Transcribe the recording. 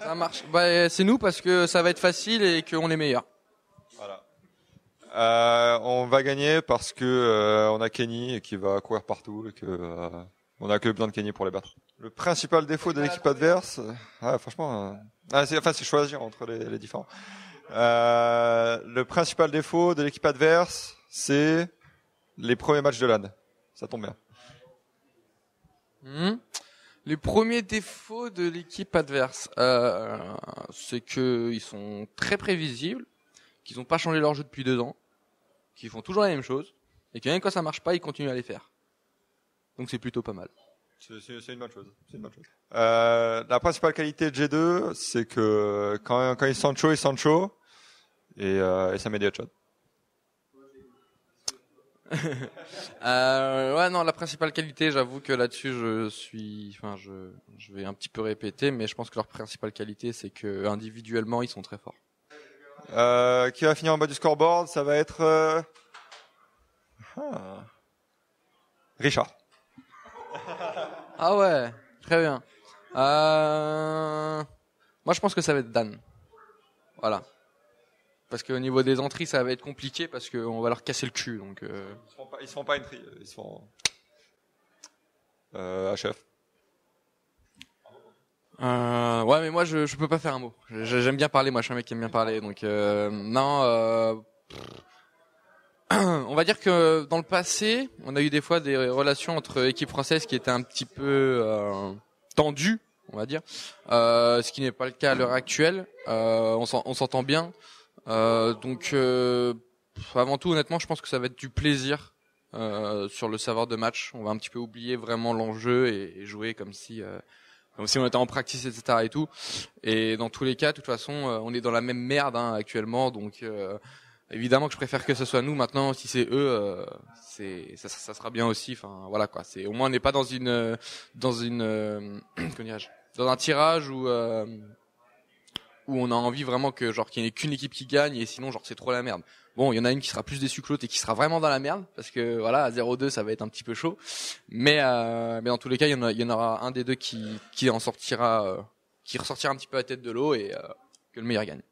Ça marche. Bah, c'est nous parce que ça va être facile et qu'on est meilleur. Euh, on va gagner parce que euh, on a Kenny qui va courir partout et que euh, on a que besoin de Kenny pour les battre. Le principal défaut de l'équipe adverse, euh, ah, franchement, euh, ah, c'est, enfin c'est choisir entre les, les différents. Euh, le principal défaut de l'équipe adverse, c'est les premiers matchs de LAN. Ça tombe bien. Hmm. Les premiers défauts de l'équipe adverse, euh, c'est que ils sont très prévisibles, qu'ils n'ont pas changé leur jeu depuis deux ans, qu'ils font toujours la même chose, et que même quand ça marche pas, ils continuent à les faire. Donc c'est plutôt pas mal. C'est, une bonne chose. Une bonne chose. Euh, la principale qualité de G2, c'est que quand, quand ils sentent chaud, ils sentent chaud, et, euh, et ça met des headshots. Euh, ouais, non, la principale qualité, j'avoue que là-dessus, je suis, enfin, je, je vais un petit peu répéter, mais je pense que leur principale qualité, c'est que individuellement, ils sont très forts. Euh, qui va finir en bas du scoreboard Ça va être euh, ah. Richard. Ah ouais, très bien. Euh... Moi, je pense que ça va être Dan. Voilà. Parce qu'au niveau des entrées, ça va être compliqué parce qu'on va leur casser le cul. Donc, euh... Ils se font pas, ils se font pas entry, ils se font euh, HF. Euh, ouais, mais moi, je, je peux pas faire un mot. J'aime bien parler. Moi, je suis un mec qui aime bien parler. Donc, euh, non. Euh... On va dire que dans le passé, on a eu des fois des relations entre équipes françaises qui étaient un petit peu euh, tendues, on va dire. Euh, ce qui n'est pas le cas à l'heure actuelle. Euh, on s'entend bien. Euh, donc, euh, avant tout, honnêtement, je pense que ça va être du plaisir euh, sur le savoir de match. On va un petit peu oublier vraiment l'enjeu et, et jouer comme si, comme si on était en practice, etc. et tout. Et dans tous les cas, de toute façon, on est dans la même merde hein, actuellement, donc. euh, Évidemment que je préfère que ce soit nous. Maintenant, si c'est eux, euh, c'est ça, ça sera bien aussi. Enfin, voilà quoi. C'est au moins on n'est pas dans une dans une euh, dans un tirage où où on a envie vraiment que genre qu'il n'y ait qu'une équipe qui gagne et sinon genre c'est trop la merde. Bon, il y en a une qui sera plus déçue que l'autre et qui sera vraiment dans la merde parce que voilà à 0-2 ça va être un petit peu chaud. Mais euh, mais dans tous les cas, il y en, il y en aura un des deux qui qui en sortira euh, qui ressortira un petit peu la tête de l'eau et euh, que le meilleur gagne.